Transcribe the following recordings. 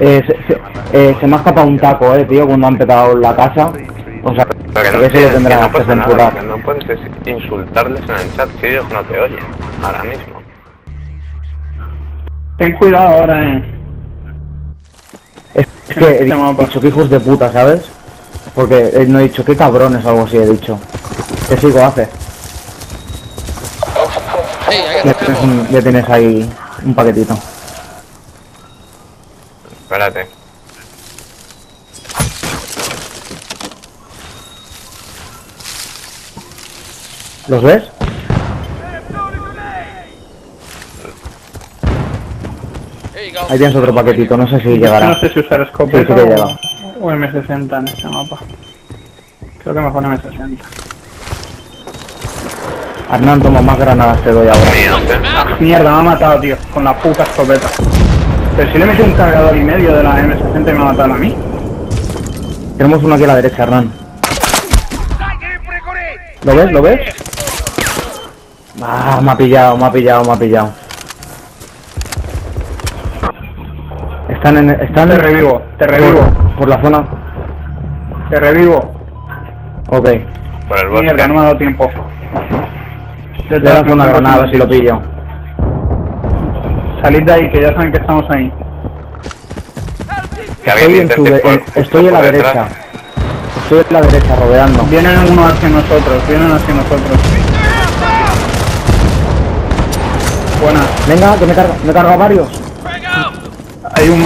Eh, se, se- eh, se me ha escapado un taco, eh, tío, cuando han petado la casa. O sea, Pero que no, eso lo tienes- que tendrás no que pasa nada, censurar. que no puedes es- insultarles en el chat si ellos no te oyen, ahora mismo. Ten cuidado ahora, eh. Es, que he dicho que hijos de puta, ¿sabes? Porque eh, no he dicho qué cabrones o algo así, he dicho. ¿Qué sigo hace? Hey, tienes, un- ya tienes ahí un paquetito. Espérate. ¿Los ves? Ahí tienes otro paquetito, no sé si llegará. No sé si usar Sí, sí escopeta que o, o M60 en este mapa. Creo que mejor M60. Hernán, toma más granadas te doy ahora. Mierda, me ha matado, tío, con la puta escopeta. Pero si le metí un cargador y medio de la M60 y me ha matado a mí. Tenemos uno aquí a la derecha, Hernán. ¿Lo ves? ¿Lo ves? Ah, me ha pillado, me ha pillado, me ha pillado. Están en... Están Te en- revivo, te revivo, Por, por la zona... te revivo. Ok. Por el bosque. Mierda, no me ha dado tiempo. Le lanzo una granada si lo pillo. Salid de ahí, que ya saben que estamos ahí. Estoy en, su por- estoy en la detrás. derecha. Estoy en la derecha, rodeando. Vienen uno hacia nosotros, vienen hacia nosotros. Buena, Venga, que me carga, me he cargado varios. hay un...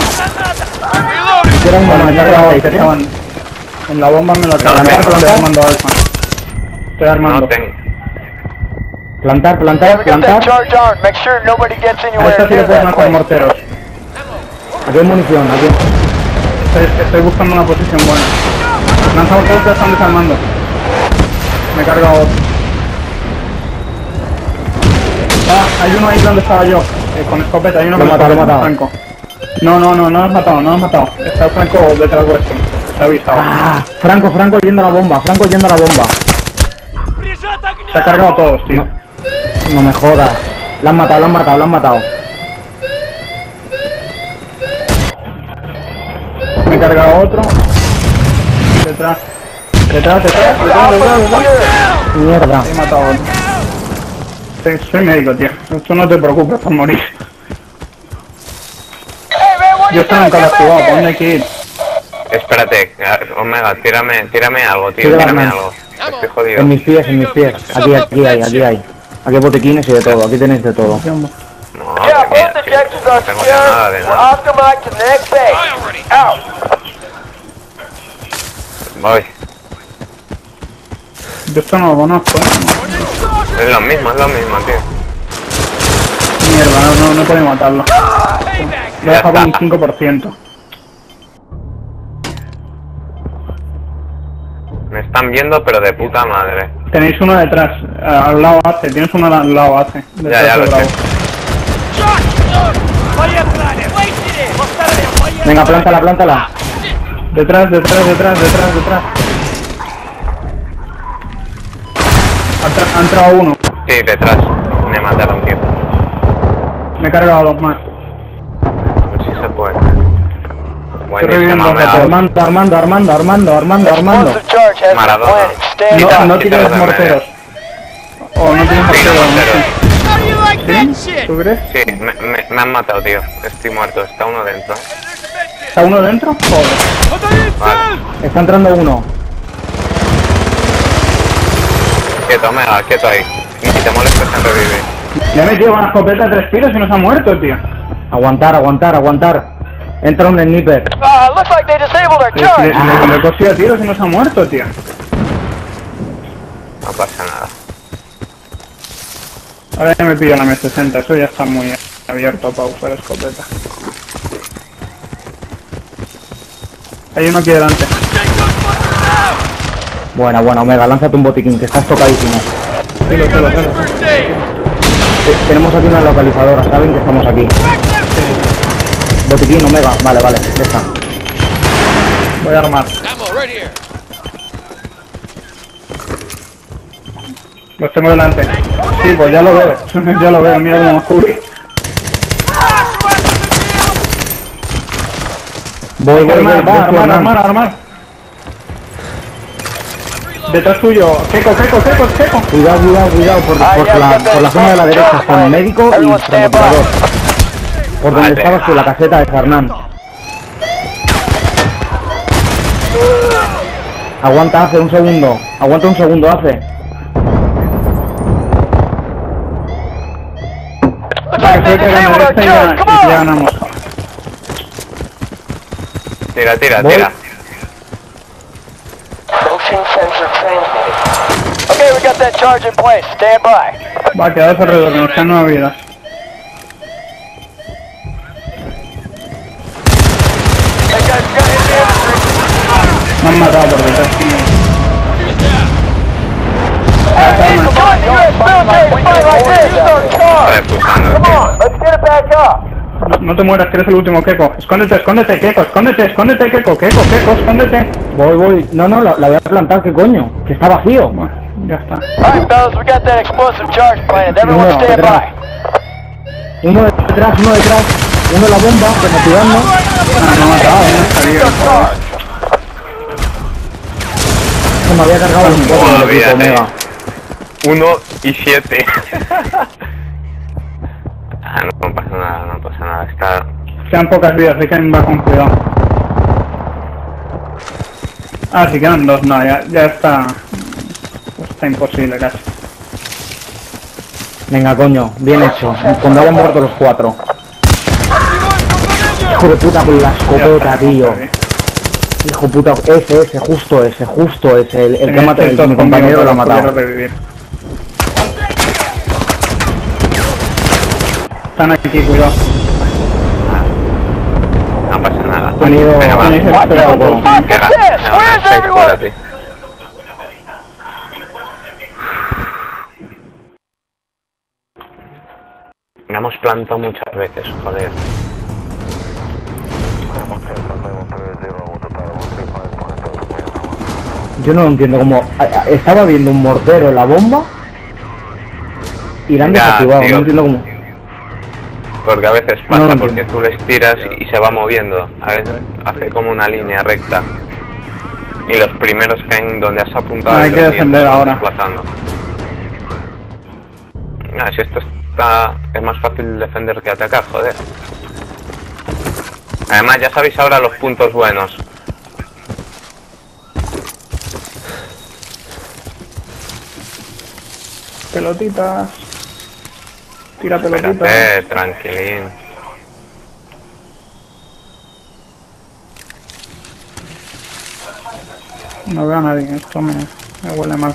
Era un Bueno, me estaban... En la bomba me lo cargan, no, estoy no. armando alfa. Estoy armando. No tengo. Plantar, plantar, plantar. charge armed. Make sure nobody gets A anywhere esta sí le puedes matar morteros. Aquí hay munición, aquí. Estoy, estoy buscando una posición buena. Lanza morteros que están desarmando. Me he cargado otro. Ah, hay uno ahí donde estaba yo. eh, con escopeta, hay uno Lo he con matado, lo he matado. Franco. No, no, no, no lo has matado, no lo has matado. Está Franco detrás vuestro. Se ha avisado. Ah, Franco, Franco yendo a la bomba, Franco yendo a la bomba. Se ha cargado a todos, tío. No me jodas. La han matado, la han matado, la han matado. Me he cargado otro. Detrás. Detrás, detrás, detrás, detrás, detrás. Mierda. He matado a otro. Soy, soy médico, tío. Tú no te preocupes por morir. Yo doing? nunca lo he jugado. ¿dónde hay que ir? Espérate, Omega, tírame, tírame algo, tío, Tírame algo. Estoy jodido. En mis pies, en mis pies. Aquí, aquí hay, aquí hay. Aquí hay botiquines y de todo, aquí tenéis de todo. No, Yeah, both objectives are secure. We're to the next base. Out. Voy. Yo esto no lo conozco, ¿eh? Es lo mismo, es lo mismo, tío. Mierda, no, no, no puedo matarlo. Lo he Ya dejado con un está. 5%. Están viendo, pero de puta madre. Tenéis uno detrás, eh, al lado hace, tienes uno al lado hace. Detrás ya de lo sé. Bravo. Venga, plántala, plántala. Detrás, detrás, detrás, detrás, detrás. Ha entrado uno. Sí, detrás. Me mataron, tío. Me he cargado a dos más. Reviviendo Omega. todos. Armando, Armando, Armando, Armando, Armando, Armando. Maradona. No, no tienes morteros. O no tienes morteros. ¿Sí? ¿Tú crees? Sí, me, me, me han matado, tío. Estoy muerto, está uno dentro. ¿Está uno dentro? Joder. Vale. Está entrando uno. Quieto, Omega, quieto ahí. Ni te molestes en revivir. Le he metido con la escopeta tres tiros y no se ha muerto, tío. Aguantar, aguantar, aguantar. Entra un sniper. Ah, looks like they disabled our le, le- le no se ha muerto, tío. No pasa nada. Ahora ya me pillo la M60, eso ya está muy abierto para usar escopeta. Hay uno aquí delante. Buena, buena, Omega, lánzate un botiquín, que estás tocadísimo. Tenemos aquí una localizadora, saben que estamos aquí. Botiquín, Omega, vale, vale, ya está. Voy a armar. Los tengo delante. Sí, pues ya lo veo. ya lo veo, mira cómo me cubre. Voy, voy, voy, Armar, voy, va, armar, Hernán. armar, armar. Detrás tuyo. Keco, Keco, Keco, Keco. Cuidado, cuidado, cuidado, por, la, por zona de la derecha, ya. médico y francotirador. Por donde Vale. estabas tú, la caseta de Hernán. Aguanta, hace un segundo. Aguanta un segundo, hace. Like que our derecha y ya, y ganamos. Tira, tira, Voy. tira. Motion sensor transmitted. Okay, we got that charge in place. Stand by. Va, quedaos alrededor, que nos quedan nueve vidas. No, no te mueras, que eres el último, Keco. Escóndete, escóndete, Keco, escóndete, escóndete, Keco, Keco, Keco, escóndete. Voy, voy. No, no, la, la voy a plantar, ¿qué coño? Que está vacío. Bueno, ya está. All right, fellas, we got that explosive charge planted. Everyone No, stand atrás. by. Uno detrás, uno detrás. Uno en la bomba. Ah, me ha matado, no. Se me había cargado Olvídate. Omega. 1 y 7. Ah, no, no pasa nada, no pasa nada. Está. Quedan pocas vidas, hay que ir con cuidado. Ah, sí, quedan dos, no, ya, ya está. Está imposible casi. Venga, coño, bien hecho. Cuando hayan muerto los cuatro. Hijo de puta con la escopeta, tío. Hijo de puta, ese, ese, justo ese, justo ese. El, el que Tenéis mata, el, estos mi compañero lo ha matado. Están aquí, cuidado. No pasa nada. Han ido- han ido- espérate. Me hemos plantado muchas veces, joder. Yo no lo entiendo como estaba viendo un mortero en la bomba y la han Ya, desactivado, tío. no entiendo cómo. Porque a veces No pasa porque tú les tiras y se va moviendo. A veces hace como una línea recta. Y los primeros caen donde has apuntado. Hay y que defender ahora. desplazando. Ah, si esto está... es más fácil defender que atacar, joder. Además ya sabéis ahora los puntos buenos. Pelotitas. Tira pelotitas. Espérate, tranquilín. No veo a nadie, esto me, me huele mal.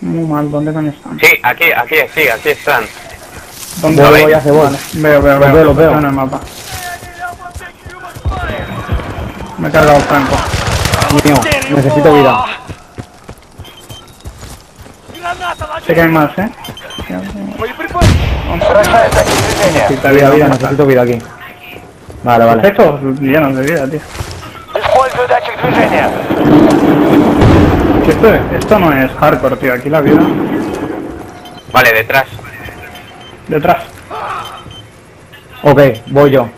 Muy mal, ¿dónde coño están? Sí, aquí, aquí, aquí, aquí están. ¿Dónde Voy, veis? voy, hace voy. Vale, veo, veo, veo. veo, los veo. Están en el mapa. Me he cargado Franco. Mío, necesito vida. Chequen más, eh. Quita vida, vida, necesito vida aquí. Vale, vale. Perfecto, llenos de vida, tío. Esto, esto no es hardcore, tío. Aquí la vida. Vale, detrás. Detrás. Ok, voy yo.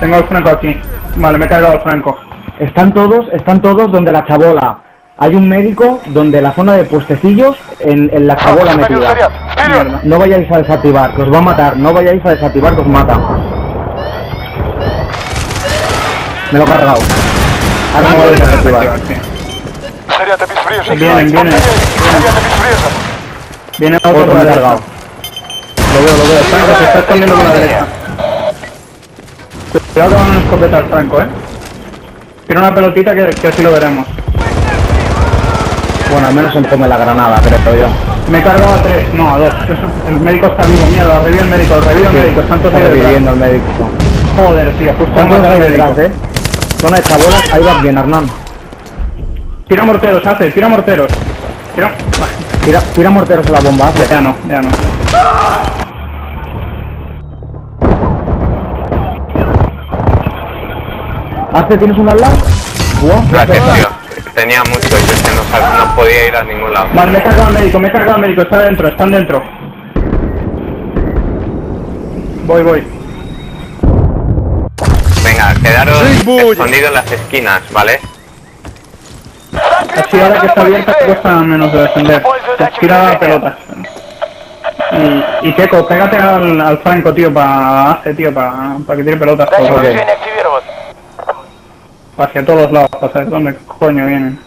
Tengo el franco aquí. Vale, me he cargado el franco. Están todos, están todos donde la chabola. Hay un médico donde la zona de puestecillos en, en la chabola ah, metida. No, vayáis a desactivar, que os va a matar. No vayáis a desactivar, que os mata. Me lo he cargado. Ahora no vayáis a desactivar. Vienen, vienen. Viene otro, otro me he cargado. Lo veo, lo veo. Franco se está escondiendo con la derecha. Cuidado que van a escopetar, Franco, eh. Tiene una pelotita que, que así lo veremos. Bueno, al menos se me come la granada, creo yo. Me he cargado a tres, no, a dos. El médico está vivo, mierda, revive el médico, revive el médico, están todos Está reviviendo el médico. Joder, tío, justo al médico. detrás, eh. Zona de chabolas, ahí vas bien, Hernán. Tira morteros, hace, tira morteros. Tira... Tira, tira morteros a la bomba, hace. Ya no, ya no. ¿Hace tienes una lag? Gracias, tío. Tenía mucho y no, no, podía ir a ningún lado. Vale, me he cargado al médico, me he cargado al médico, está dentro, están dentro. Voy, voy. Venga, quedaros escondidos en las esquinas, ¿vale? Así ahora que está abierta cuesta menos de defender. Se tira la pelota. Y, y pégate al, al Franco, tío, para hace, eh, tío, para pa que tire pelotas. Por favor. hacia todos lados, para saber dónde coño vienen.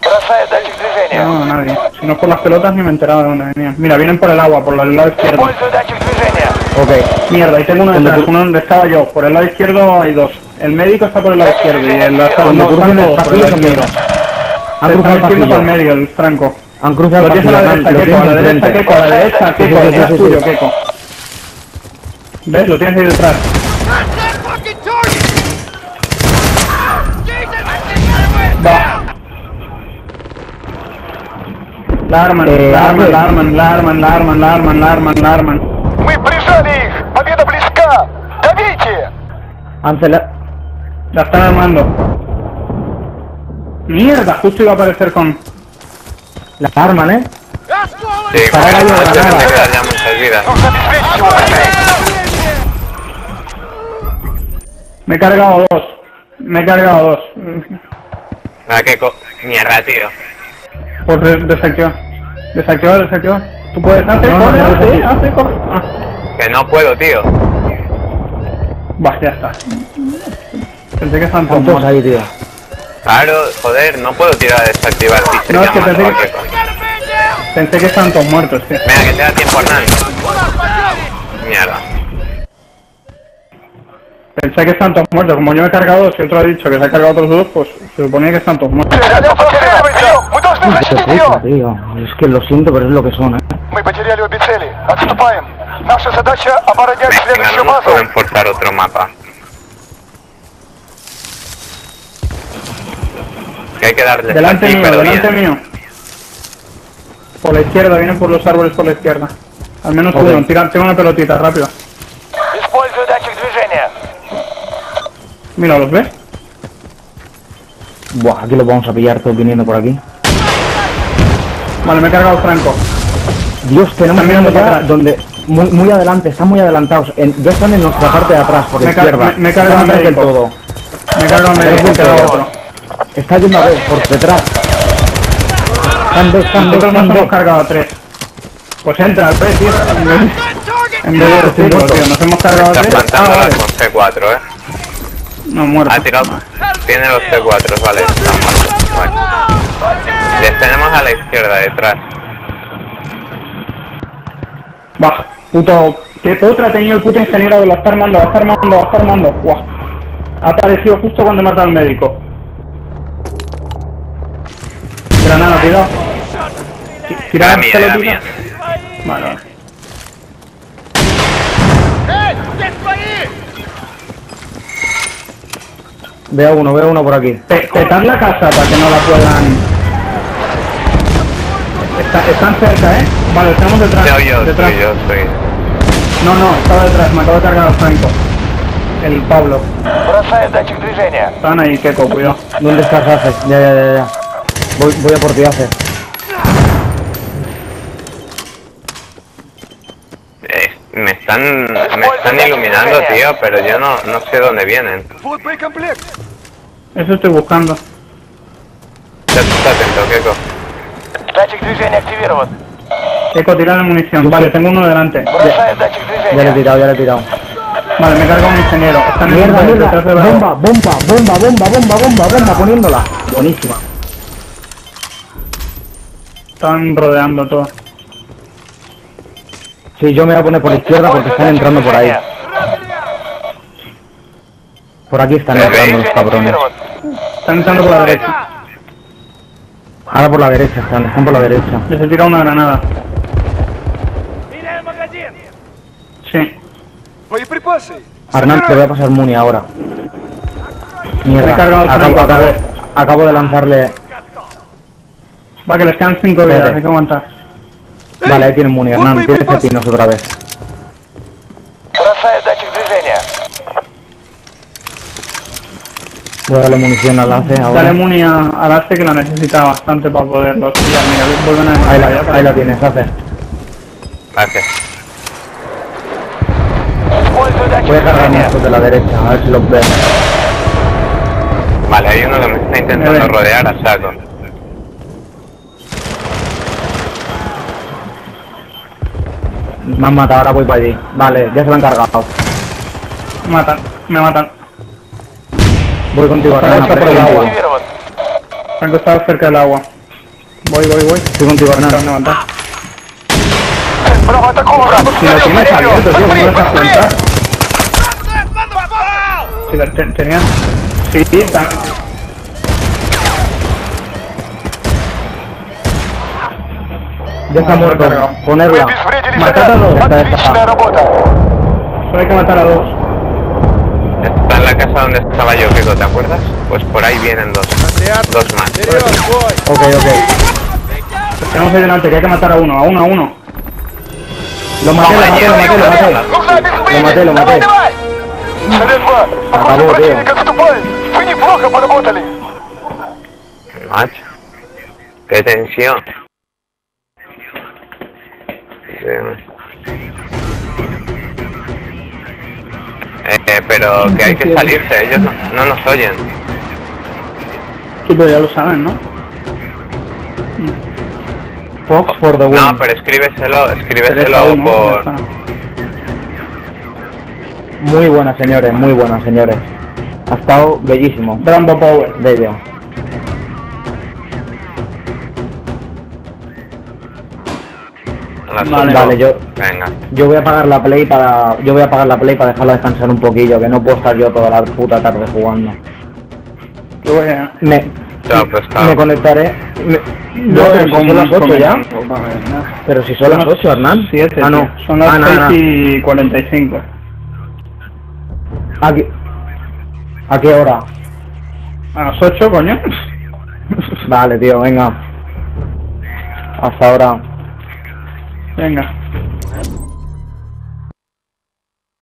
Бросаю датчик движения. No, nadie. Si no es por las pelotas ni me he enterado de dónde venían. Mira, vienen por el agua, por el lado izquierdo. Использую датчик движения. Ok. Mierda, ahí tengo uno Donde detrás, tú- uno donde estaba yo. Por el lado izquierdo hay dos. El médico está por el lado izquierdo y el Donde segundo crucen Franco el por el pasillo lado son míos. izquierdo. Han Se cruzado está el yendo por el pasillo. medio, el Franco. Han cruzado Lo el tienes a pasillo. la Lo derecha, Keiko, a la tienes derecha, enfrente. Keiko, a la derecha, Sí, Keiko, sí, detrás sí, sí, tuyo, sí. Keiko. ¿Ves? Lo tienes ahí detrás. La arman, Eh, la arman, Ángel. la arman, la arman, la arman, la arman, la arman, la arman. Мы прижали их! Победа близка! Давите! Ángel, La están armando. Mierda, justo iba a aparecer con... la arman, ¿eh? Sí, Para porque gallo, no para deben de nada. quedar ya muchas vidas. Нужно обезвредить его быстрее! Me he cargado dos. Me he cargado dos. Ah, qué co... Mierda, tío. De- desactivar. Desactivar, desactivar. Tú puedes hacer, No, no, corre, no, hace, no. hace, corre. Ah. Que no puedo, tío. Va, ya está. Pensé que estaban todos Están todos muertos. ahí, tío. Claro, joder, no puedo tirar a desactivar si se No, es que pensé que- Pensé que estaban todos muertos, tío. Venga, que te da tiempo, Hernán. Mierda. Pensé que están todos muertos. Como yo me he cargado dos y otro ha dicho que se ha cargado otros dos, pues se suponía que están todos muertos. Рядом потеряли прием! Мы должны Qué защитить puta, ее! tío. Es que lo siento, pero es lo que son, ¿eh? Мы потеряли обе цели. Отступаем. Наша задача оборонять Venga, следующую no nos базу. pueden forzar otro mapa. Que hay que darles Delante aquí, mío, pero delante bien. mío. Por la izquierda, vienen por los árboles por la izquierda. Al menos Ok. uno, tira, tira una pelotita, rápido. Использую датчик движения. Mira, ¿los ves? Buah, aquí los vamos a pillar todos viniendo por aquí. Vale, me he cargado Franco. Dios, tenemos Están mirando para atrás. donde muy, muy adelante, están muy adelantados. En- ya están en nuestra parte de atrás, por Me izquierda. me- me he cargado Están atrás del todo. Me he cargado Pero medio, otro. Está yendo a ver por detrás. Están dos, están dos, están hemos dos. cargado a tres. Pues entra, tres, tío. En vez, de tío. Nos hemos cargado a Está tres. Ah, plantándolas vale. con C4, eh. No, muerto. Ha tirado. Tiene los C4, vale. Están. Les tenemos a la izquierda detrás. Baja. Puto... ¿Qué otra ha tenido el puto ingeniero? Lo está armando, lo está armando, lo está armando. Guau. Ha aparecido justo cuando he matado al médico. Granada, cuidado. Ti- Tira Era mía. Vale, vale. Veo uno, veo uno por aquí. Pe- Petad la casa para que no la puedan... Están cerca, ¿eh? Vale, estamos detrás. No, yo detrás. Estoy, yo estoy. No, no, estaba detrás, me acabo de cargar a Franco. El Pablo. Están ahí, Keco, cuidado. ¿Dónde estás, Ace? Ya, ya, ya, ya. Voy, voy a por ti, Ace. Eh, me están, me están iluminando, tío, pero yo no, no sé dónde vienen. Eso estoy buscando. Ya está atento, Keco. Датчик движения активирован. Keiko, tira la munición. Vale, tengo uno delante. Бросаю датчик Ya le he движения. tirado, ya le he tirado. Vale, me carga un ingeniero. Están en Mierda, el mierda. detrás de Bravo. Bomba, bomba, bomba, bomba, bomba, bomba, bomba, poniéndola. Buenísima. Están rodeando todo. Sí, yo me voy a poner por la izquierda porque Использую están датчик entrando por ahí. движения. Por aquí están Pero entrando veis, los cabrones. активирован. Están entrando por la derecha. Ahora por la derecha, están, están por la derecha. Les he tirado una granada. Sí. Arnal, te voy a pasar Muni ahora. Mierda, acabo, acabo, acabo, de lanzarle... Va, que les quedan 5 vidas, hay que aguantar. Vale, ahí tienen Muni, Hernán, tienes a otra vez. Voy a darle munición al lance ahora. Dale muni al Ace que la necesita bastante para poderlo pillar. Mira, vuelven a Ahí la, ahí la tienes, hace. Gracias. Voy a cargar estos de la derecha, a ver si los veo. Vale, hay uno que me está intentando rodear a saco. Me han matado, ahora voy para allí. Vale, ya se lo han cargado. Me matan, me matan. Voy contigo, Arnana, por el agua. Cerca del agua. Voy, voy, voy. Estoy contigo, Arnana. Bueno, mata. Si lo tienes abierto, tío, no te cuenta. Si tenían. Sí, están. Ya está muerto. Ponerla. Matad a dos. Solo hay que matar a dos. Está en la casa donde estaba yo, Keiko, ¿te acuerdas? Pues por ahí vienen dos. Dos más. Ok, ok. Tenemos ahí delante, que hay que matar a uno, a uno, a uno. Lo maté, lo maté, lo maté, lo maté. Lo маté, lo maté. Tío. Macho. Qué tensión. Eh, pero que hay que salirse, ellos no, no nos oyen. Sí, pero ya lo saben, ¿no? Fox for the win. No, pero escríbeselo, escríbeselo uno, por... Muy buenas, señores, muy buenas, señores. Ha estado bellísimo. Rambo Power. Bello. Las Vale, vale, yo- Venga. Yo voy a apagar la play para. Yo voy a apagar la play para dejarla descansar un poquillo, que no puedo estar yo toda la puta tarde jugando. Yo voy a... Me, Chao, pues, chao. me conectaré. me- no, pero si son las 8 ya. Pero si son las 8, Hernán. Siete, Ah, no. Son las Ah, no, 6 no. y 45. ¿A qué, ¿A qué hora? A las 8, coño. Vale, tío, venga. Hasta ahora. Venga.